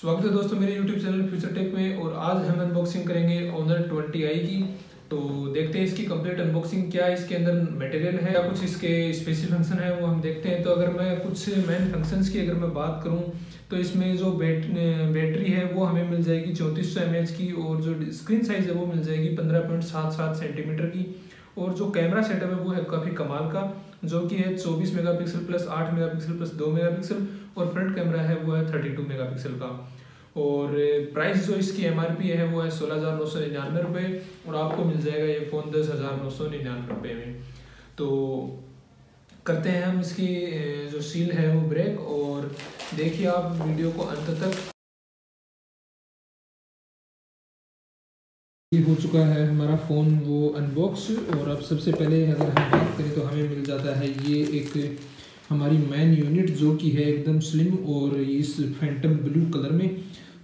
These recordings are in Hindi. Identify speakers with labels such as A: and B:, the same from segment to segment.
A: स्वागत है दोस्तों मेरे YouTube चैनल फ्यूचर टेक में और आज हम अनबॉक्सिंग करेंगे ऑनर 20i की। तो देखते हैं इसकी कंप्लीट अनबॉक्सिंग क्या है, इसके अंदर मटेरियल है या कुछ इसके स्पेशल फ़ंक्शन है वो हम देखते हैं। तो अगर मैं कुछ मेन फ़ंक्शंस की अगर मैं बात करूँ तो इसमें जो बैट बैटरी है वो हमें मिल जाएगी चौंतीस सौ की और जो स्क्रीन साइज़ है वो मिल जाएगी पंद्रह पॉइंट सात सात सेंटीमीटर की। और जो कैमरा सेटअप है वो है काफ़ी कमाल का, जो कि है 24 megapixel plus 8 megapixel plus 2 megapixel और फ्रंट कैमरा है, वो है 32 मेगापिक्सल का। और प्राइस जो इसकी एम आर पी है, वो है सोलह हज़ार नौ सौ निन्यानवे रुपये और आपको मिल जाएगा ये फ़ोन दस हज़ार नौ सौ निन्यानवे रुपये में। तो करते हैं हम इसकी जो सील है, वो ब्रेक और देखिए आप वीडियो को अंत तक। ये हो चुका है हमारा फ़ोन वो अनबॉक्स और अब सबसे पहले अगर हम बात करें तो हमें मिल जाता है ये एक हमारी मैन यूनिट जो कि है एकदम स्लिम और इस फैंटम ब्लू कलर में,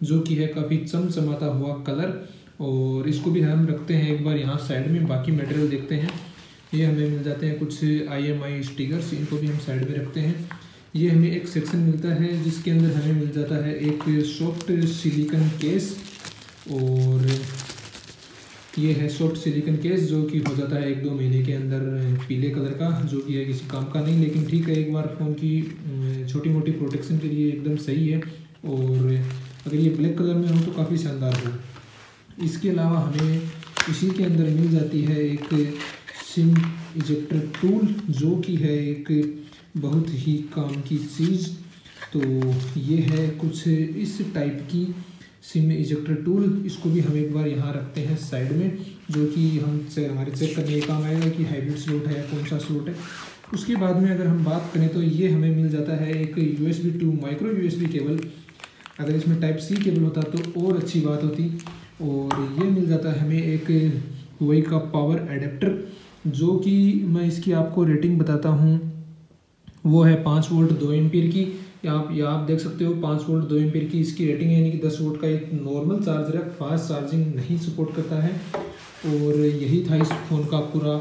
A: जो कि है काफ़ी चमचमाता हुआ कलर और इसको भी हम रखते हैं एक बार यहाँ साइड में, बाकी मटेरियल देखते हैं। ये हमें मिल जाते हैं कुछ आई एम आई स्टिकर्स इनको भी हम साइड में रखते हैं। ये हमें एक सेक्शन मिलता है जिसके अंदर हमें मिल जाता है एक सॉफ्ट सिलिकन केस और ये है सॉफ्ट सिलिकन केस जो कि हो जाता है एक दो महीने के अंदर पीले कलर का, जो कि है किसी काम का नहीं, लेकिन ठीक है, एक बार फ़ोन की छोटी मोटी प्रोटेक्शन के लिए एकदम सही है। और अगर ये ब्लैक कलर में हो तो काफ़ी शानदार हो। इसके अलावा हमें इसी के अंदर मिल जाती है एक सिम इजेक्टर टूल जो कि है एक बहुत ही काम की चीज़। तो ये है कुछ इस टाइप की सिम इजेक्टर टूल इसको भी हम एक बार यहाँ रखते हैं साइड में जो कि हम से, हमारे चेक करने के काम आएगा कि हाइब्रिड स्लोट है कौन सा स्लोट है। उसके बाद में अगर हम बात करें तो ये हमें मिल जाता है एक U S B two micro U S B cable अगर इसमें टाइप सी केबल होता तो और अच्छी बात होती। और ये मिल जाता है हमें एक हुई का पावर एडेप्टर जो कि मैं इसकी आपको रेटिंग बताता हूँ। वो है पाँच वोल्ट दो एम्पियर की। आप, या आप देख सकते हो पाँच वोल्ट दो एम्पियर की इसकी रेटिंग है यानी कि दस वोल्ट का एक नॉर्मल चार्जर है फास्ट चार्जिंग नहीं सपोर्ट करता है। और यही था इस फ़ोन का पूरा,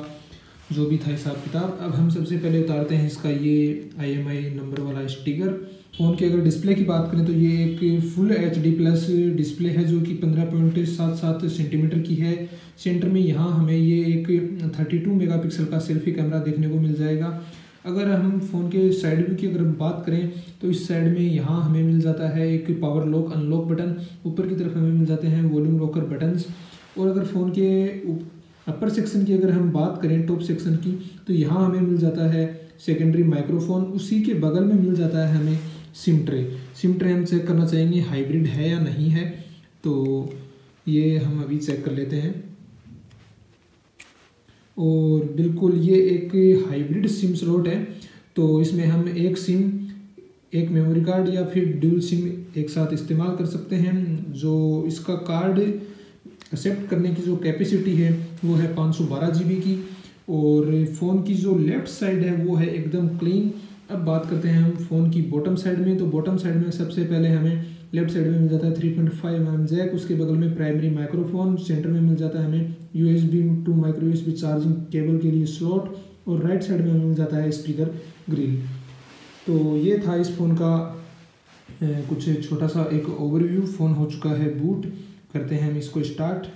A: जो भी था हिसाब किताब। अब हम सबसे पहले उतारते हैं इसका ये आईएमआई नंबर वाला स्टिकर फ़ोन की अगर डिस्प्ले की बात करें तो ये एक full H D plus display है, जो कि पंद्रह पॉइंट सात सात सेंटीमीटर की है। सेंटर में यहाँ हमें ये एक थर्टी टू मेगा पिक्सल का सेल्फी कैमरा देखने को मिल जाएगा। अगर हम फ़ोन के साइड व्यू की अगर हम बात करें तो इस साइड में यहाँ हमें मिल जाता है एक पावर लॉक अनलॉक बटन ऊपर की तरफ़ हमें मिल जाते हैं वॉल्यूम लॉकर बटन्स और अगर फ़ोन के अपर सेक्शन की अगर हम बात करें टॉप सेक्शन की तो यहाँ हमें मिल जाता है सेकेंडरी माइक्रोफोन उसी के बगल में मिल जाता है हमें सिम ट्रे सिम ट्रे हम चेक करना चाहेंगे हाइब्रिड है या नहीं है तो ये हम अभी चेक कर लेते हैं। और बिल्कुल ये एक हाइब्रिड सिम स्लॉट है। तो इसमें हम एक सिम एक मेमोरी कार्ड या फिर ड्यूल सिम एक साथ इस्तेमाल कर सकते हैं। जो इसका कार्ड एक्सेप्ट करने की जो कैपेसिटी है, वो है पाँच सौ बारह जी बी की। और फ़ोन की जो लेफ़्ट साइड है, वो है एकदम क्लीन अब बात करते हैं हम फ़ोन की बॉटम साइड में। तो बॉटम साइड में सबसे पहले हमें लेफ़्ट साइड में मिल जाता है three point five M jack उसके बगल में प्राइमरी माइक्रोफोन सेंटर में मिल जाता है हमें U S B two micro US B charging cable के लिए स्लॉट और राइट साइड में मिल जाता है स्पीकर ग्रिल तो ये था इस फ़ोन का कुछ छोटा सा एक ओवरव्यू फ़ोन हो चुका है बूट करते हैं हम इसको स्टार्ट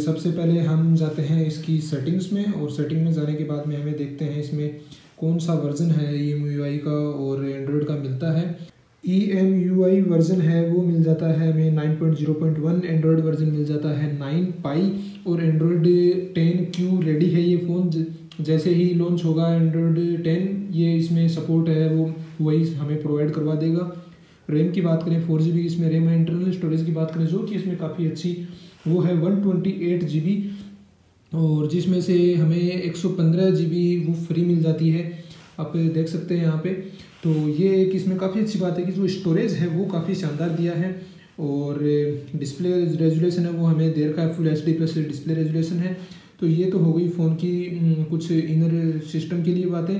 A: सबसे पहले हम जाते हैं इसकी सेटिंग्स में और सेटिंग में जाने के बाद में हमें देखते हैं इसमें कौन सा वर्जन है ई एम यू आई का और एंड्रॉयड का मिलता है? E M U I version है, वो मिल जाता है हमें nine point zero point one Android version मिल जाता है नाइन पाई और एंड्रॉयड टेन क्यू रेडी है ये फ़ोन जैसे ही लॉन्च होगा एंड्रॉयड टेन ये इसमें सपोर्ट है, वो, वही हमें प्रोवाइड करवा देगा। रैम की बात करें फोर जी बी इसमें रैम है इंटरनल स्टोरेज की बात करें, जो कि इसमें काफ़ी अच्छी वो है one twenty eight G B और जिसमें से हमें एक सौ पंद्रह जी बी वो फ्री मिल जाती है। आप देख सकते हैं यहाँ पे। तो ये एक इसमें काफ़ी अच्छी बात है कि जो स्टोरेज है वो काफ़ी शानदार दिया है और डिस्प्ले रेजुलेशन है वो हमें देर का full H D plus display resolution है। तो ये तो हो गई फ़ोन की कुछ इनर सिस्टम के लिए बातें।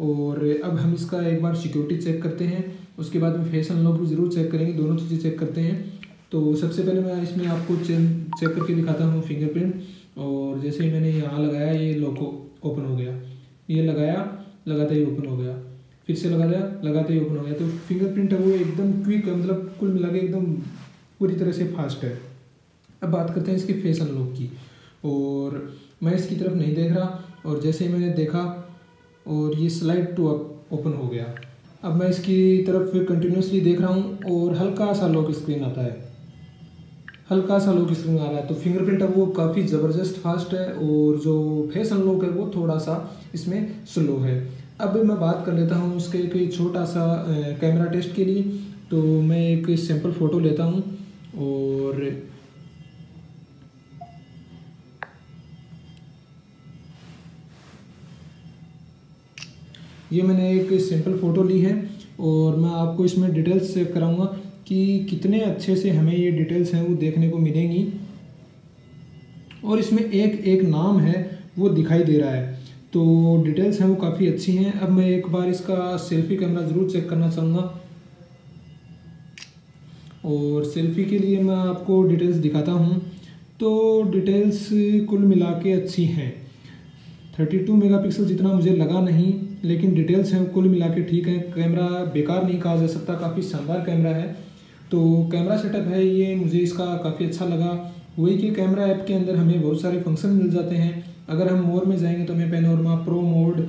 A: और अब हम इसका एक बार सिक्योरिटी चेक करते हैं। उसके बाद में फेस अनलॉक भी ज़रूर चेक करेंगे, दोनों चीज़ें चेक करते हैं। तो सबसे पहले मैं इसमें आपको चेक करके दिखाता हूँ फिंगरप्रिंट और जैसे ही मैंने यहाँ लगाया, ये लोको ओपन हो गया। ये लगाया, लगाते ही ओपन हो गया। फिर से लगा दिया लगाते ही ओपन हो गया। तो फिंगरप्रिंट है वो एकदम क्विक है मतलब कुल मिला के एकदम पूरी तरह से फास्ट है। अब बात करते हैं इसके फेस अनलॉक की। और मैं इसकी तरफ़ नहीं देख रहा, और जैसे ही मैंने देखा, और ये स्लाइड टू अप ओपन हो गया। अब मैं इसकी तरफ़ कंटिन्यूसली देख रहा हूँ, और हल्का सा लॉक स्क्रीन आता है। हल्का सा लॉक स्क्रीन आ रहा है। तो फिंगरप्रिंट अब वो काफ़ी ज़बरदस्त फास्ट है और जो फेस अनलॉक है वो थोड़ा सा इसमें स्लो है। अब मैं बात कर लेता हूँ उसके एक छोटा सा कैमरा टेस्ट के लिए। तो मैं एक सैंपल फ़ोटो लेता हूँ और ये मैंने एक सिंपल फ़ोटो ली है और मैं आपको इसमें डिटेल्स कराऊँगा। कि कितने अच्छे से हमें ये डिटेल्स हैं वो देखने को मिलेंगी। और इसमें एक एक नाम है, वो दिखाई दे रहा है। तो डिटेल्स हैं वो काफ़ी अच्छी हैं। अब मैं एक बार इसका सेल्फ़ी कैमरा ज़रूर चेक करना चाहूँगा। और सेल्फ़ी के लिए मैं आपको डिटेल्स दिखाता हूँ। तो डिटेल्स कुल मिला के अच्छी हैं। 32 मेगापिक्सल जितना मुझे लगा नहीं, लेकिन डिटेल्स हैं कुल मिला के ठीक हैं। कैमरा बेकार नहीं कहा जा सकता, काफ़ी शानदार कैमरा है। तो कैमरा सेटअप है ये, मुझे इसका काफ़ी अच्छा लगा। वही कि कैमरा ऐप के अंदर हमें बहुत सारे फ़ंक्शन मिल जाते हैं। अगर हम मोर में जाएँगे तो हमें panorama pro mode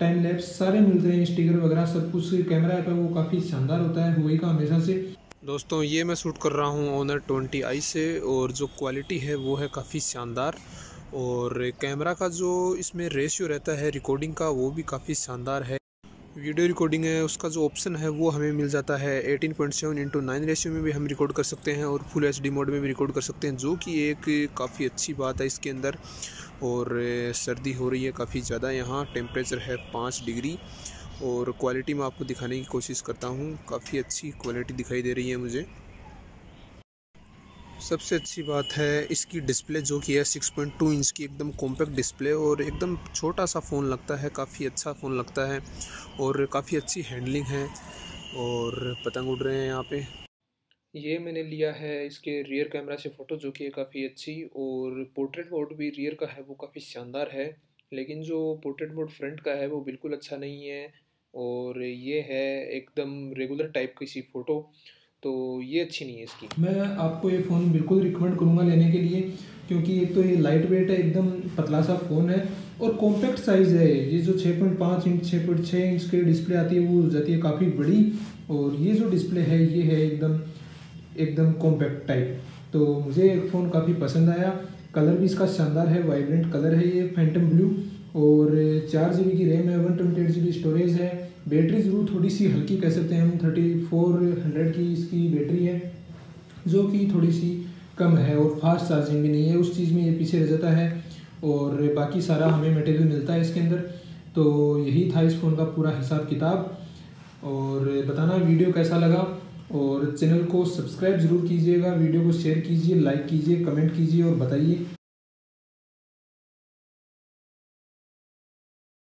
A: time lapse सारे मिलते हैं स्टिकर वगैरह सब कुछ। कैमरा ऐप है, वो काफ़ी शानदार होता है, वही का हमेशा से।
B: दोस्तों, ये मैं शूट कर रहा हूँ ओनर ट्वेंटी आई से, और जो क्वालिटी है, वो है काफ़ी शानदार। और कैमरा का जो इसमें रेशियो रहता है रिकॉर्डिंग का, वो भी काफ़ी शानदार है। वीडियो रिकॉर्डिंग है, उसका जो ऑप्शन है, वो हमें मिल जाता है 18.7 point seven into nine ratio में भी हम रिकॉर्ड कर सकते हैं और फुल एच मोड में भी रिकॉर्ड कर सकते हैं, जो कि एक काफ़ी अच्छी बात है इसके अंदर। और सर्दी हो रही है काफ़ी ज़्यादा, यहाँ टेम्परेचर है पाँच डिग्री। और क्वालिटी मैं आपको दिखाने की कोशिश करता हूँ, काफ़ी अच्छी क्वालिटी दिखाई दे रही है मुझे। सबसे अच्छी बात है, इसकी डिस्प्ले जो कि है 6.2 इंच की एकदम कॉम्पैक्ट डिस्प्ले और एकदम छोटा सा फ़ोन लगता है, काफ़ी अच्छा फ़ोन लगता है और काफ़ी अच्छी हैंडलिंग है और पतंग उड़ रहे हैं यहाँ पे।
A: ये मैंने लिया है इसके रियर कैमरा से फ़ोटो जो कि है काफ़ी अच्छी और पोर्ट्रेट मोड भी रियर का है, वो काफ़ी शानदार है। लेकिन जो पोर्ट्रेट मोड फ्रंट का है, वो बिल्कुल अच्छा नहीं है और ये है एकदम रेगुलर टाइप की सी फ़ोटो तो ये अच्छी नहीं है इसकी। मैं आपको ये फ़ोन बिल्कुल रिकमेंड करूँगा लेने के लिए, क्योंकि एक तो ये लाइट वेट है, एकदम पतला सा फ़ोन है, और कॉम्पैक्ट साइज़ है ये। जो छः पॉइंट पाँच इंच छः पॉइंट छः इंच की डिस्प्ले आती है, वो जाती है काफ़ी बड़ी, और ये जो डिस्प्ले है, ये है एकदम एकदम कॉम्पैक्ट टाइप तो मुझे एक फ़ोन काफ़ी पसंद आया। कलर भी इसका शानदार है वाइब्रेंट कलर है ये फैंटम ब्लू और चार जी की रैम है one twenty eight G storage है बैटरी ज़रूर थोड़ी सी हल्की कह सकते हैं हम थर्टी फोर हंड्रेड की इसकी बैटरी है, जो कि थोड़ी सी कम है और फास्ट चार्जिंग भी नहीं है, उस चीज़ में ये पीछे रह जाता है और बाकी सारा हमें मटेरियल मिलता है इसके अंदर। तो यही था इस फ़ोन का पूरा हिसाब किताब और बताना वीडियो कैसा लगा और चैनल को सब्सक्राइब ज़रूर कीजिएगा, वीडियो को शेयर कीजिए लाइक कीजिए कमेंट कीजिए और बताइए